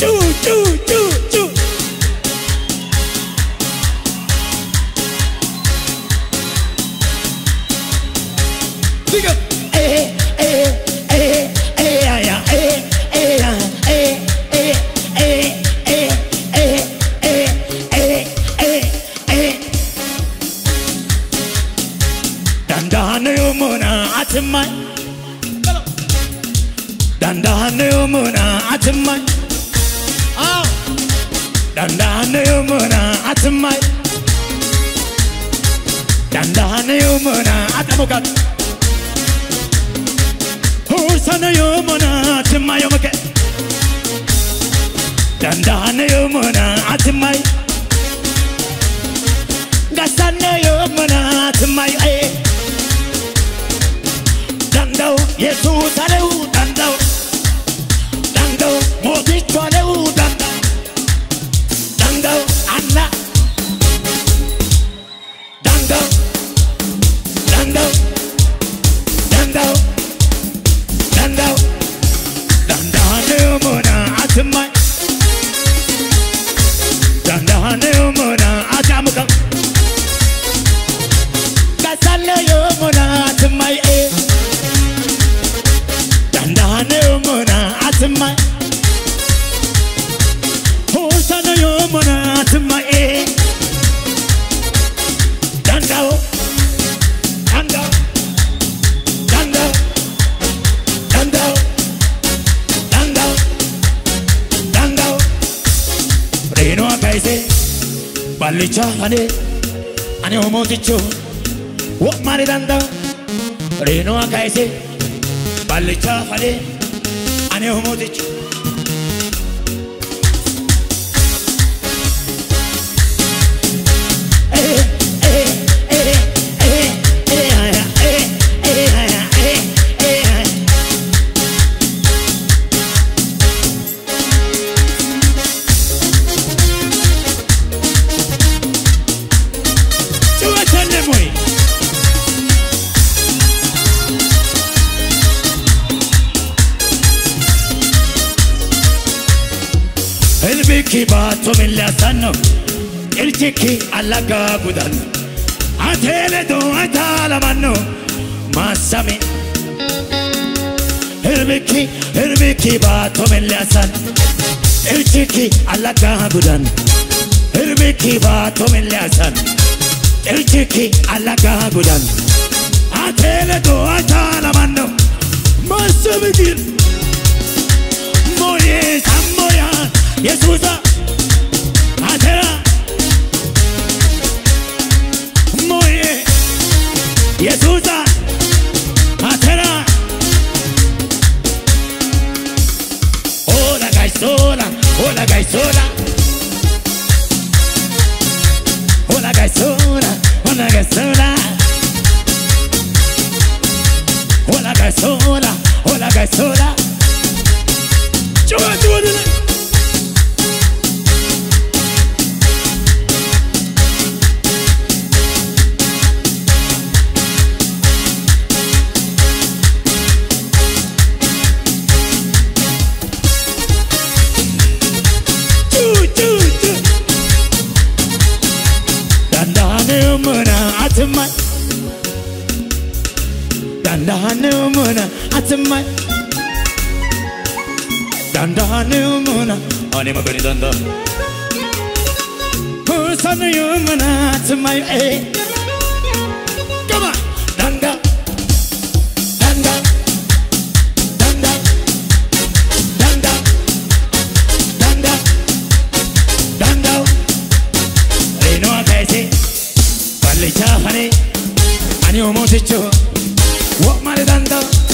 Dude, dude. dandahan yomuna atimai dandahana yomuna atmay dandahan yomuna atimai dandahana yomuna atmay hursan yomuna atimai yo mke dandahan yomuna atimai Dango, Yesu Dango, Dango, Dango, Mozito Dango. Reno akaise ballicha ane ane omoticho wo mari dandau reno akaise ballicha ane ane omoticho Erkeki batumillasanno Erkeki allaga gudanno Atele duata lamanno Masami Erbeki erbeki batumillasan Erkeki allaga gudanno Erbeki batumillasan Erkeki allaga gudanno Atele duata lamanno Masami dir Moyes Hola gaisola Hola Hola Hola muna atamai Dandahanu muna atamai Dandahanu muna anima beni danda. Hursanıyım muna atamai Come on. Danda Alli chaafane ani omoo sichoo woo malee danda'u.